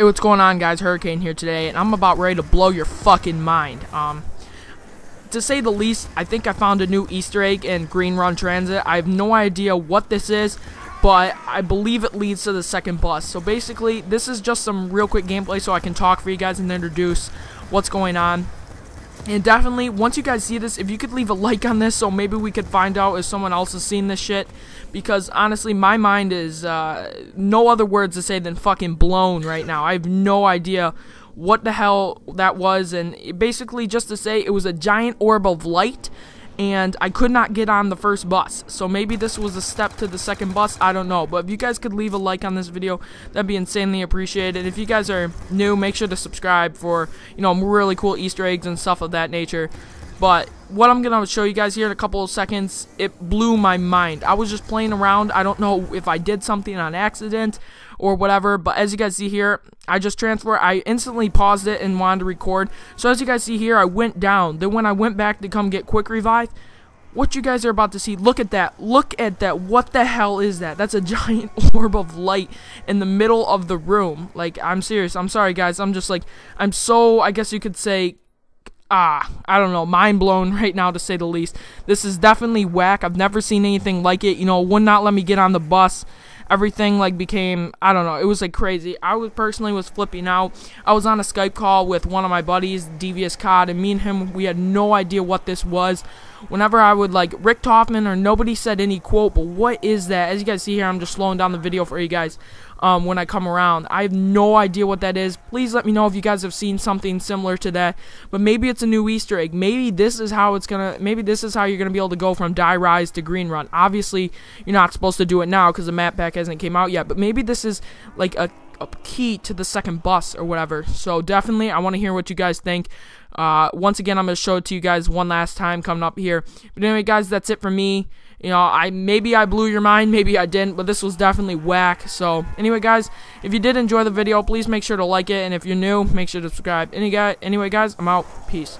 Hey, what's going on, guys? Hurricane here today, and I'm about ready to blow your fucking mind. Um, to say the least, I think I found a new Easter egg in Green Run TranZit. I have no idea what this is, but I believe it leads to the second bus. So basically, this is just some real quick gameplay so I can talk for you guys and introduce what's going on. And definitely, once you guys see this, if you could leave a like on this so maybe we could find out if someone else has seen this shit. Because honestly, my mind is uh, no other words to say than fucking blown right now. I have no idea what the hell that was. And basically, just to say, it was a giant orb of light and I could not get on the first bus. So maybe this was a step to the second bus, I don't know. But if you guys could leave a like on this video, that'd be insanely appreciated. If you guys are new, make sure to subscribe for, you know, really cool Easter eggs and stuff of that nature. But what I'm going to show you guys here in a couple of seconds, it blew my mind. I was just playing around. I don't know if I did something on accident or whatever. But as you guys see here, I just transferred. I instantly paused it and wanted to record. So as you guys see here, I went down. Then when I went back to come get quick revive, what you guys are about to see, look at that. Look at that. What the hell is that? That's a giant orb of light in the middle of the room. Like, I'm serious. I'm sorry, guys. I'm just like, I'm so, I guess you could say, ah, I don't know, mind blown right now to say the least. This is definitely whack. I've never seen anything like it. You know, would not let me get on the bus. Everything like became I don't know. It was like crazy. I was personally was flipping out. I was on a Skype call with one of my buddies, Devious Cod, and me and him we had no idea what this was. Whenever I would like Richtofen or nobody said any quote, but what is that? As you guys see here, I'm just slowing down the video for you guys um, when I come around. I have no idea what that is. Please let me know if you guys have seen something similar to that. But maybe it's a new Easter egg. Maybe this is how it's gonna. Maybe this is how you're gonna be able to go from Die Rise to Green Run. Obviously, you're not supposed to do it now because the map pack hasn't came out yet. But maybe this is like a a key to the second bus or whatever. So definitely, I want to hear what you guys think. Uh, once again, I'm going to show it to you guys one last time coming up here. But anyway, guys, that's it for me. You know, I maybe I blew your mind, maybe I didn't, but this was definitely whack. So anyway, guys, if you did enjoy the video, please make sure to like it, and if you're new, make sure to subscribe. Any guy, anyway, guys, I'm out. Peace.